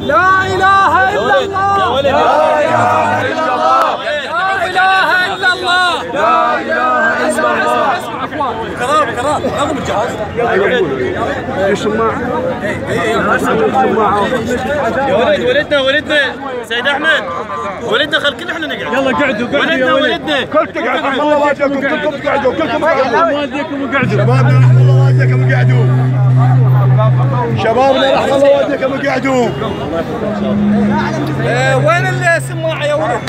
لا إله إلا الله. لا اله الا الله لا إله إلا الله. لا إله إلا الله. اسمع اخوان كرار كرار رقم الجهاز السماعه يا ولد ولدنا ولدنا. سيد أحمد. ولدنا خل كل إحنا نقعد. يلا قعدوا قعدوا ولدنا ولدنا. كل تقعدوا الله واجهكم كلكم قعدوا كلكم قعدوا. والديكم وقعدوا شبابنا الله والديكم قعدوا. شبابنا رحم الله والديكم قعدوا وين السماعه يا ولد؟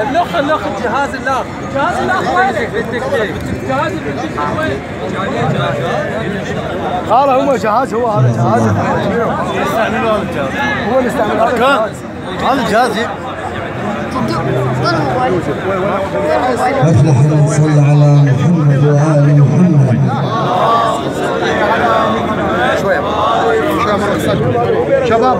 اللخ اللخ الجهاز اللخ جهاز اللخ وينك؟ جهاز وين؟ هذا هو جهاز هو هذا جهاز. هو اللي استعمل هذا الجهاز. هذا الجهاز. أفلح من صلى على شباب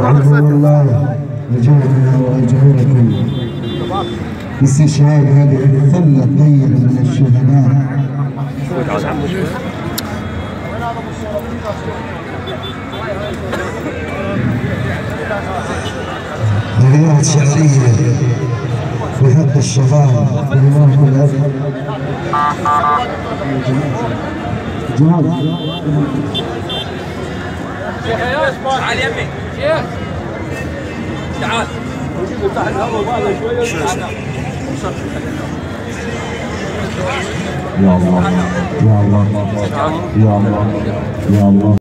باستشهاد هذه الثلة الطيبة من الشهداء. شعرية في حق الشباب في الإمام تعال يمي تعال يا الله يا الله يا الله يا الله.